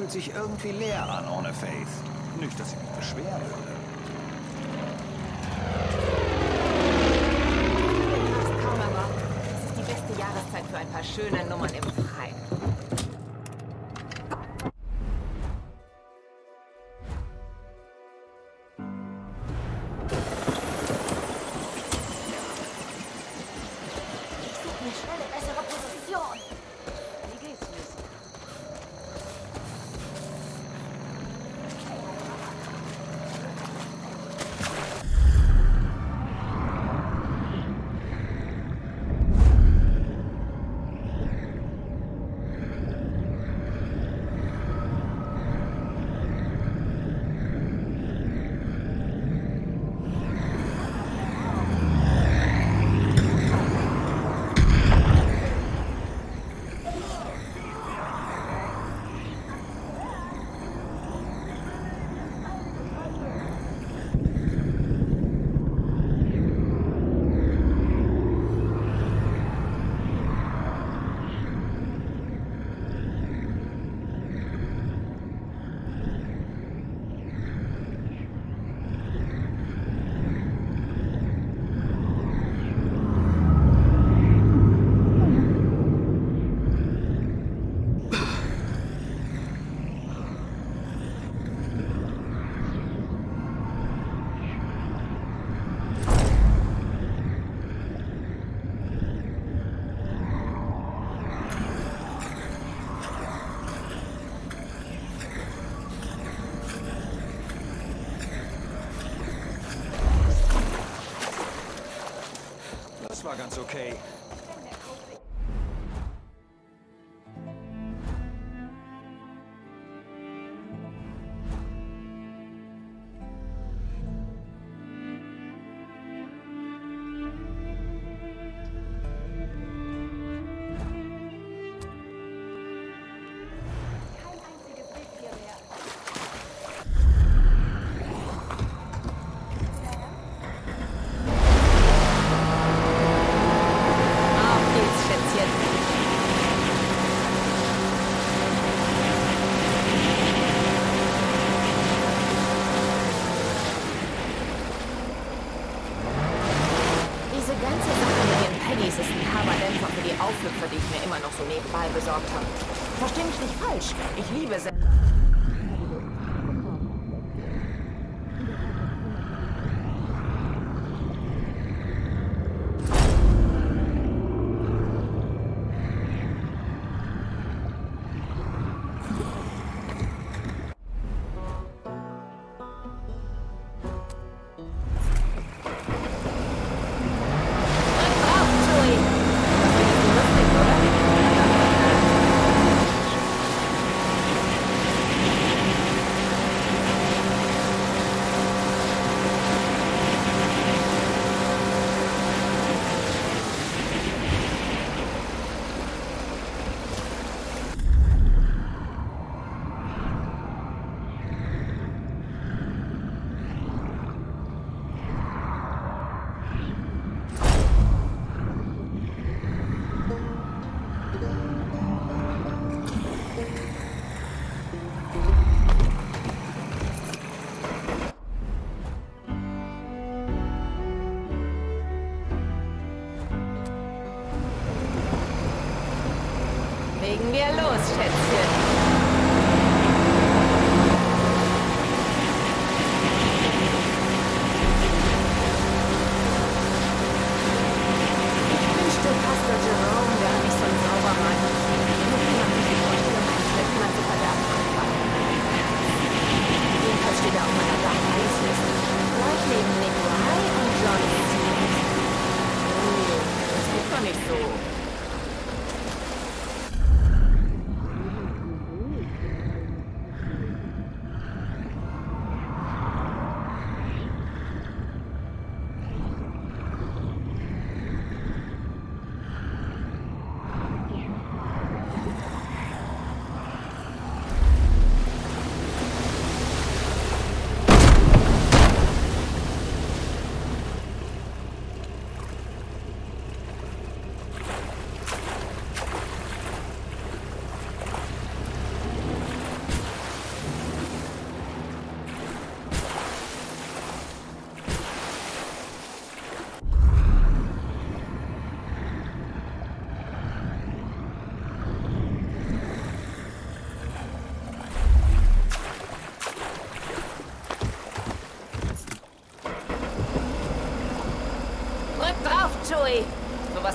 fühlt sich irgendwie leer an ohne Faith. Nicht, dass ich mich beschweren würde. Das ist die beste Jahreszeit für ein paar schöne Nummern im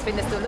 findest du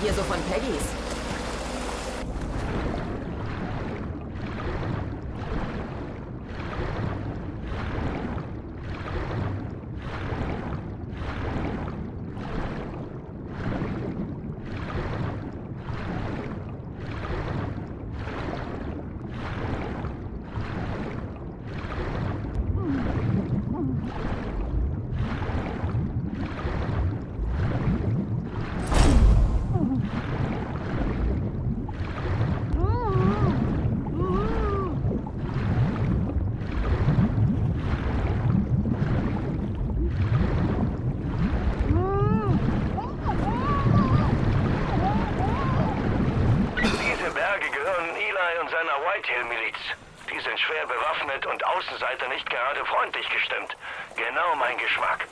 hier so von Peggys? Diese Berge gehören Eli und seiner Whitehill-Miliz. Die sind schwer bewaffnet und Außenseiter nicht gerade freundlich gestimmt. Genau mein Geschmack.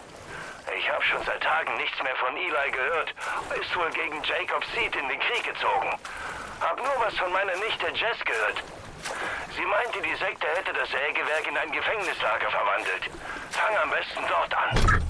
Ich habe schon seit Tagen nichts mehr von Eli gehört. Ist wohl gegen Jacob Seed in den Krieg gezogen. Hab nur was von meiner Nichte Jess gehört. Sie meinte, die Sekte hätte das Sägewerk in ein Gefängnislager verwandelt. Fang am besten dort an.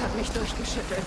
Hat mich durchgeschüttelt.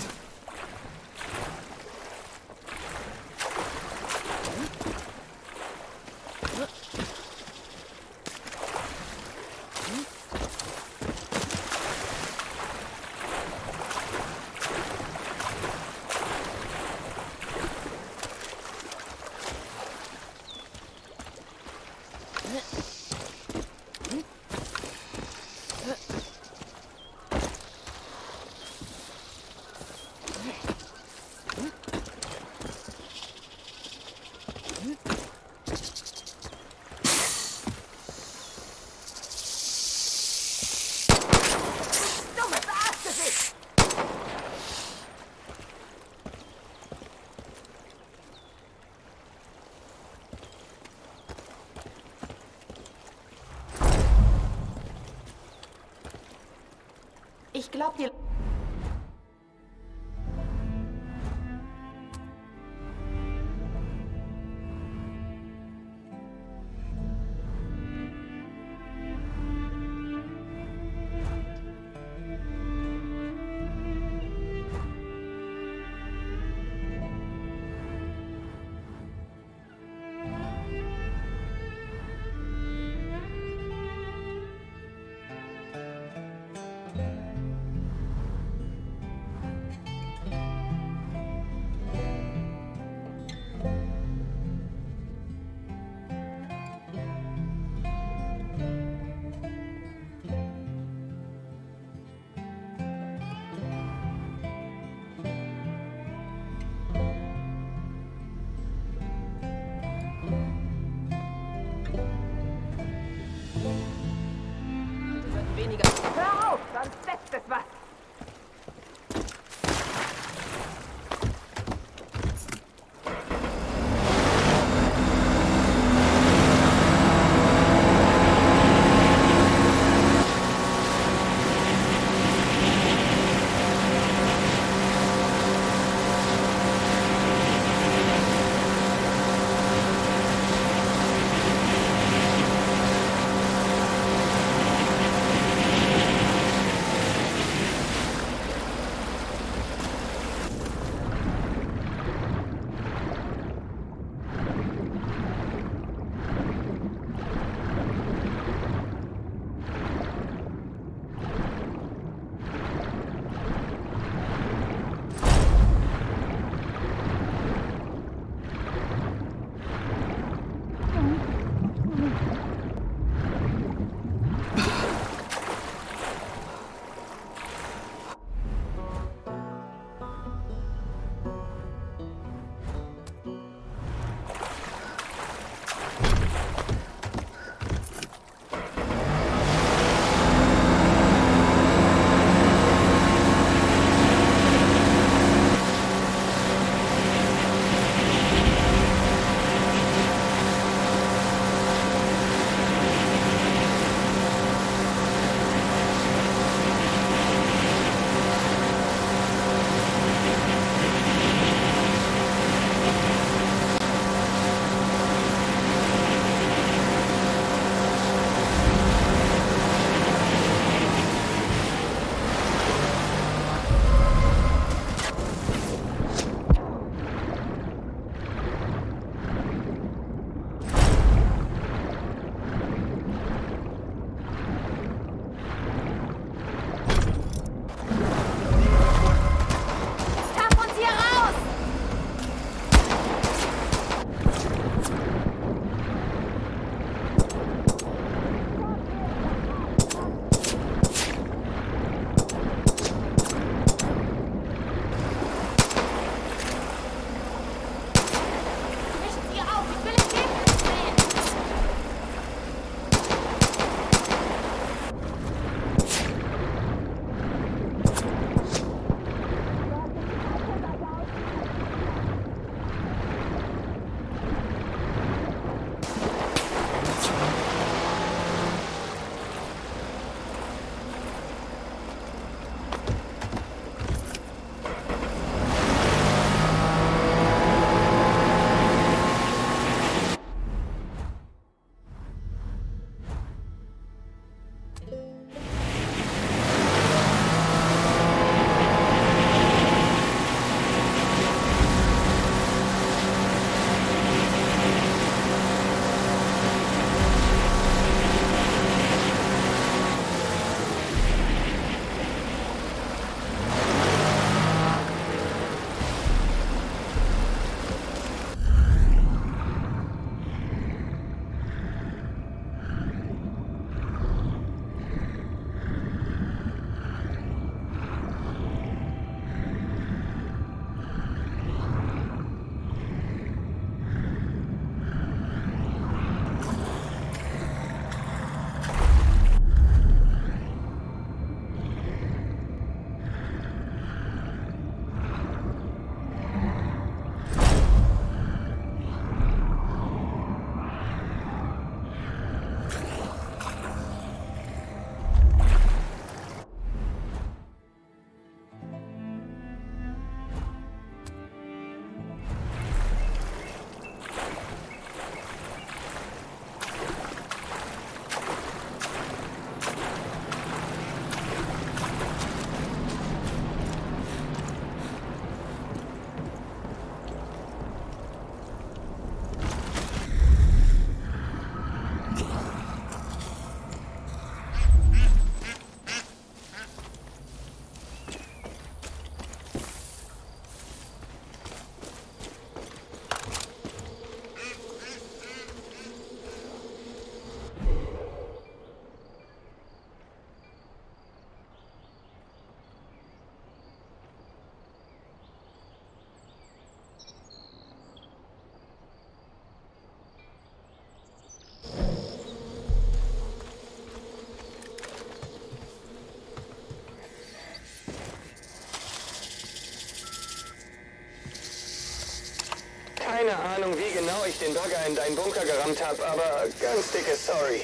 keine Ahnung, wie genau ich den Bagger in deinen Bunker gerammt habe, aber ganz dicke Sorry.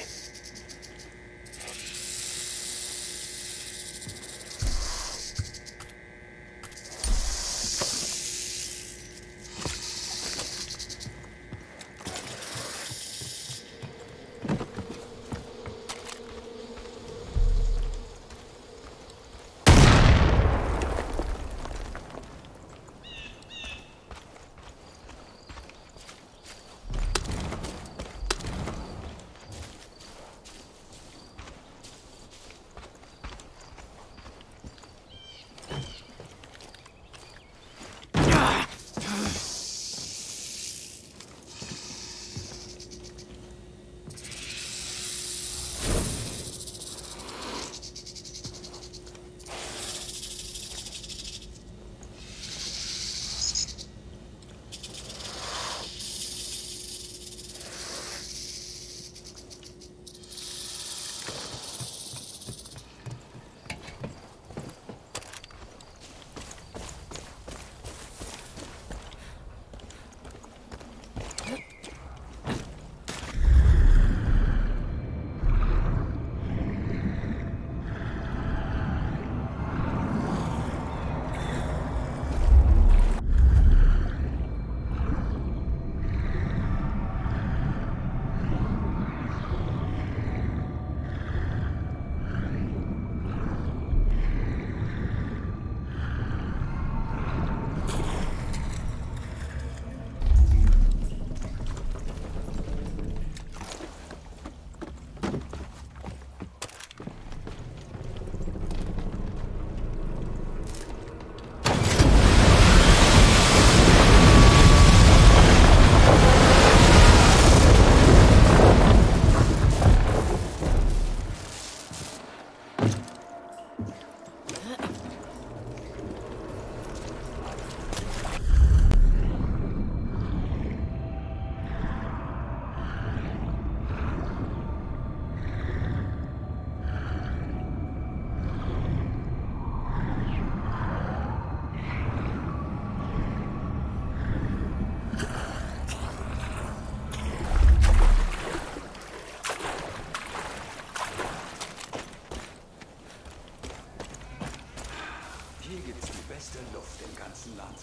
ganzen Land.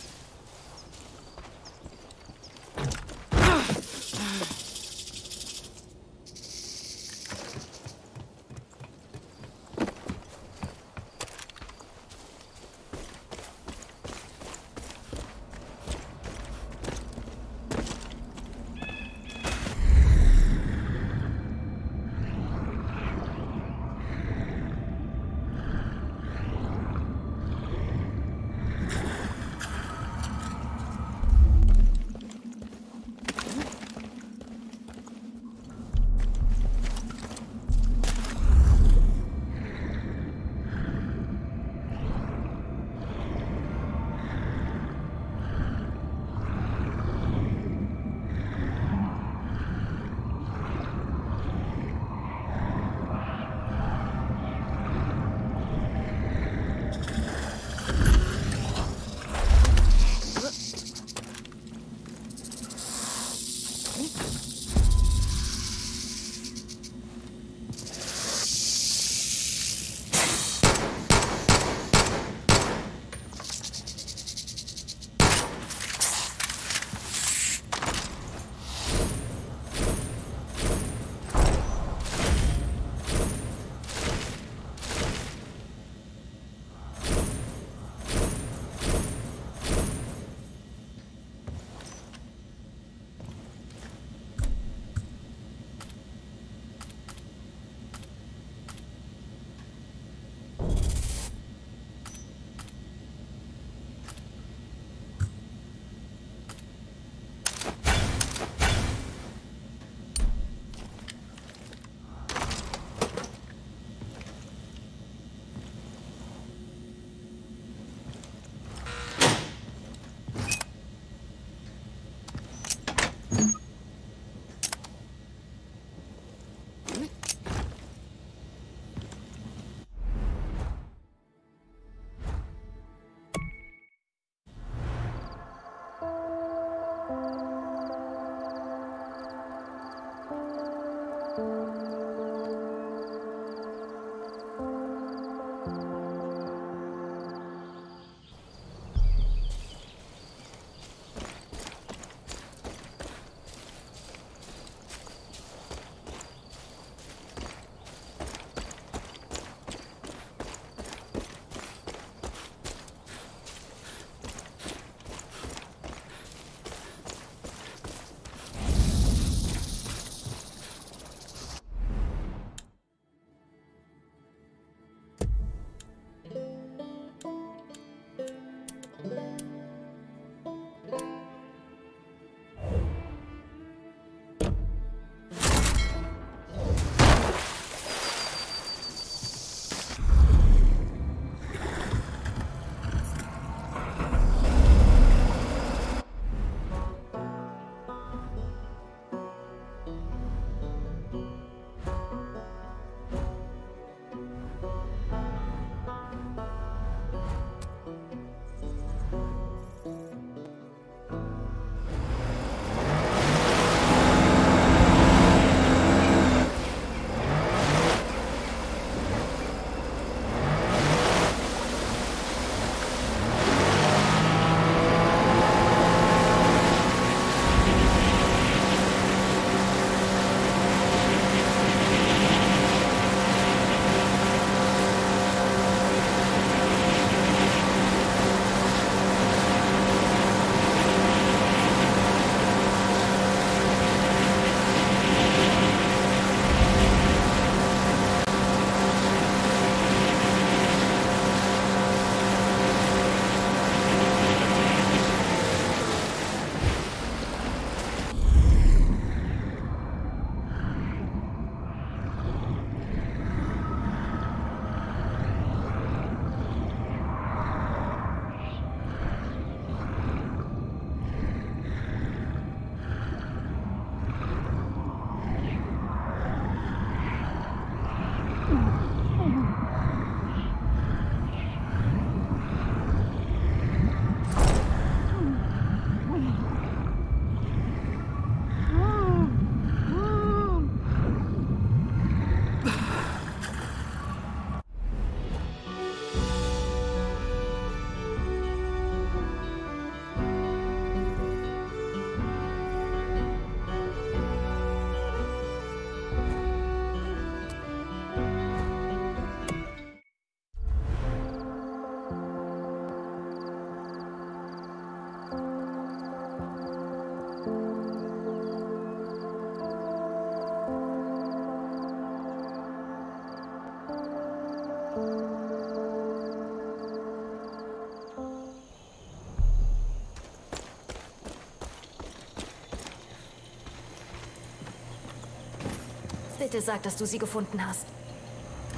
Bitte sag, dass du sie gefunden hast.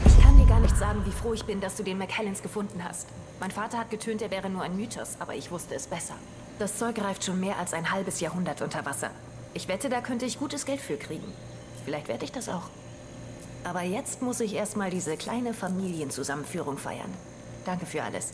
Ich kann dir gar nicht sagen, wie froh ich bin, dass du den McKellens gefunden hast. Mein Vater hat getönt, er wäre nur ein Mythos, aber ich wusste es besser. Das Zeug reift schon mehr als ein halbes Jahrhundert unter Wasser. Ich wette, da könnte ich gutes Geld für kriegen. Vielleicht werde ich das auch. Aber jetzt muss ich erstmal diese kleine Familienzusammenführung feiern. Danke für alles.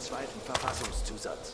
Zweiten Verfassungszusatz.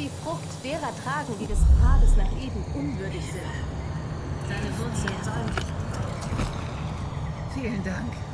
Die Frucht derer tragen, die des Pfades nach Eden unwürdig sind. Seine Wurzeln sollen Vielen Dank.